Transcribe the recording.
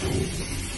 何?